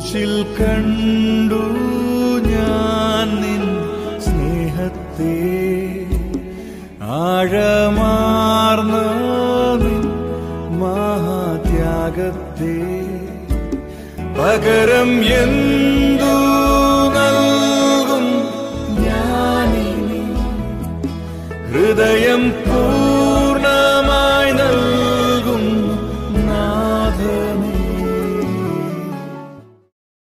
ക്രൂശിൽ കണ്ടു ഞാൻ നിൻ സ്നേഹത്തെ ആഴമാർന്ന നിൻ മഹാത്യാഗത്തെ. പകരം എന്തു നൽകും ഞാനിനി? ഹൃദയം പൂ